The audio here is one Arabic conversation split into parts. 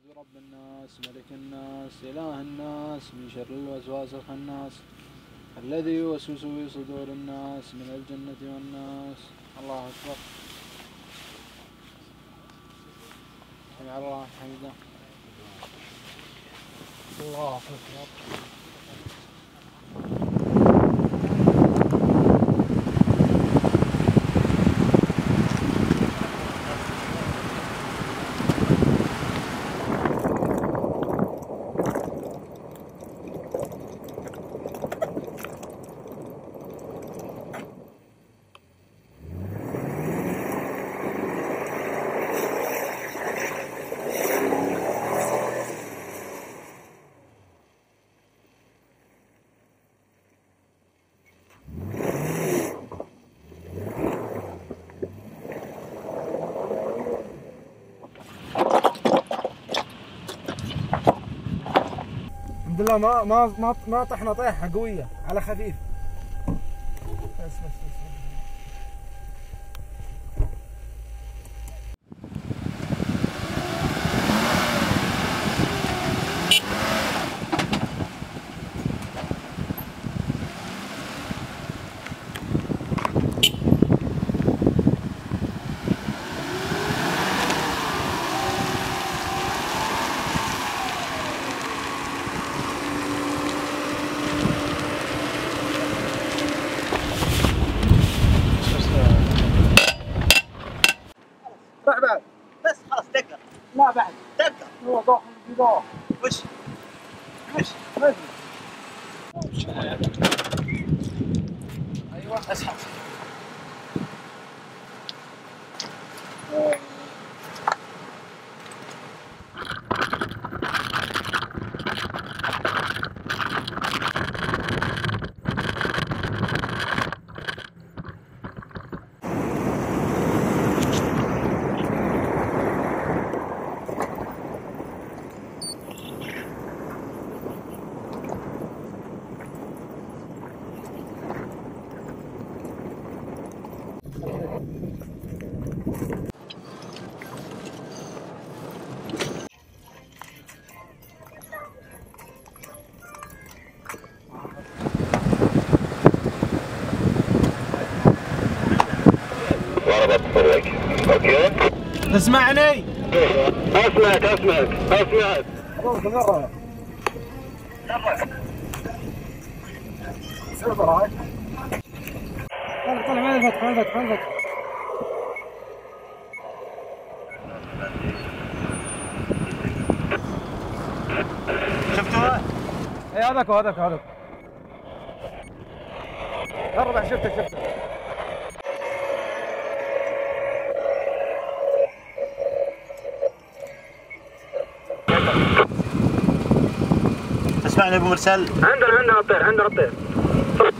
أعوذ برب الناس ملك الناس إله الناس من شر الوسواس الخناس الذي يوسوس في صدور الناس من الجنة والناس. الله أكبر. سمع الله حمده. الله أكبر. الحمد لله ما ما ما ما طحنا طيحة قوية على خفيف بس بس بس بعد. بعد بس خلاص دقر لا بعد. دقر هو ضوء ضوء وش؟ وش؟ أيوه اسحب. أوكي؟ تسمعني؟ أسمعك أسمعك أسمعك. طلع طلع الفتح الفتح الفتح شفتوها؟ اي هذاك. هذاك هذاك قرب شفتك شفتك. تسمعني ابو مرسل؟ عندنا عندنا الطير عندنا الطير قريب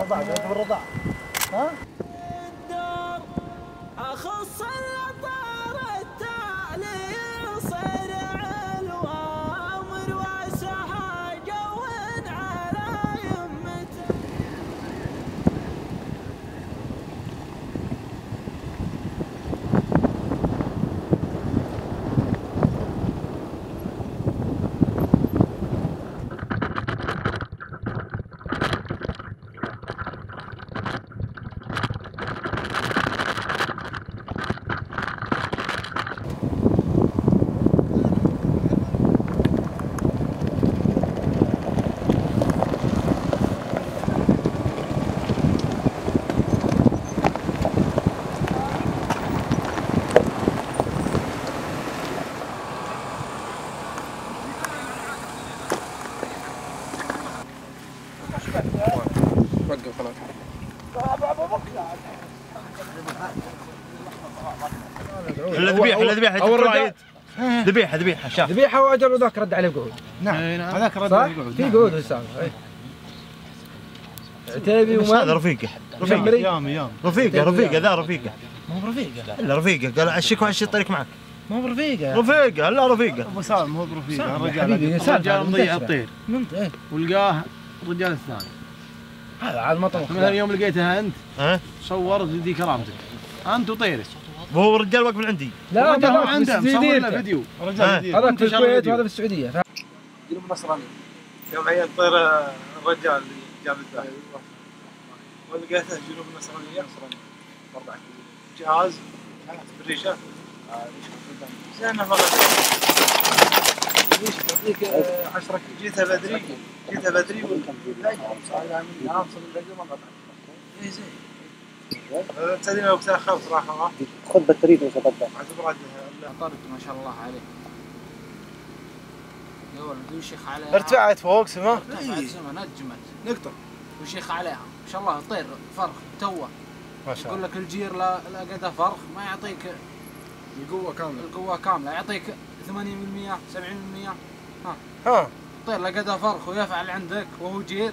الرضاعة بالرضاعة ها؟ الدار أخص الأطار وقف ذبيحة ذبيحة. ذبيحه ذبيحة ذبيحة شاف. ذبيحة واجل وذاك رد عليه قعود نعم. إيه، نعم. هذاك رد عليه قعود في نعم. قعود وسام إيه. عتيبي وما هذا رفيقة. رفيقة. يامي يامي رفيقة رفيقة ذا رفيقة. مو برفيقة. لا رفيقة. قال عشيك وعشي الطريق معك. مو برفيقة. رفيقة لا رفيقة. أبو سالم مو برفيقة. الرجال الرجال مضيع الطير والقاه الرجال الثاني. هذا عاد مطبخ مثلا يوم لقيته أنت. ها؟ صورت ودي كرامتك. أنت وطيرك. وهو الرجال واقف من عندي. لا الرجال هو عنده في مصور له ديرته. فيديو. الرجال. هذاك في الكويت. وهذا في السعودية. ف- جنوب النصراني يوم عيان طير الرجال اللي جاب الذهب ولقيته جنوب النصرانية جهاز. بالريشة زين مرة. يعطيك 10 جيتها بدري. جيتها بدري. صراحة خذ بطاريته وتفضل اعتبر طرد ما شاء الله عليه يقول يشيخ عليها ارتفعت فوق سما ارتفعت سما نجمت نقطة ويشيخ عليها ما شاء الله طير فرخ توه ما شاء يقول الله لك الجير لا لا قده فرخ ما يعطيك القوة كاملة القوة كاملة يعطيك 80% 70% ها طير لا قده فرخ ويفعل عندك وهو جير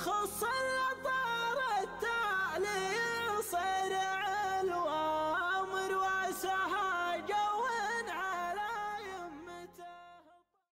الدار أخص